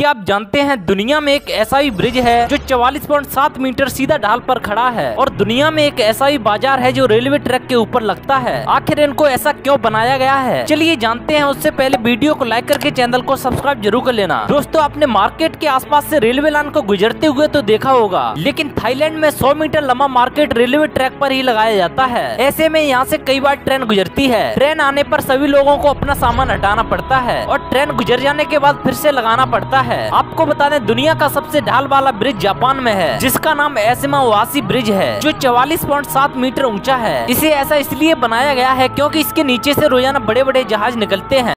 क्या आप जानते हैं दुनिया में एक ऐसा ही ब्रिज है जो 44.7 मीटर सीधा ढाल पर खड़ा है और दुनिया में एक ऐसा ही बाज़ार है जो रेलवे ट्रैक के ऊपर लगता है। आखिर इनको ऐसा क्यों बनाया गया है? चलिए जानते हैं, उससे पहले वीडियो को लाइक करके चैनल को सब्सक्राइब ज़रूर कर लेना। दोस्तों, आपने मार्केट के आसपास से रेलवे लाइन को गुजरते हुए तो देखा होगा, लेकिन थाईलैंड में सौ मीटर लंबा मार्केट रेलवे ट्रैक पर ही लगाया जाता है। ऐसे में यहाँ से कई बार ट्रेन गुजरती है। ट्रेन आने पर सभी लोगों को अपना सामान हटाना पड़ता है और ट्रेन गुजर जाने के बाद फिर से लगाना पड़ता है। है। आपको बता दें दुनिया का सबसे ढाल वाला ब्रिज जापान में है, जिसका नाम एसिमा वासी ब्रिज है, जो चवालीस मीटर ऊँचा है। इसे ऐसा इसलिए बनाया गया है क्योंकि इसके नीचे से रोज़ाना बड़े बड़े जहाज़ निकलते हैं।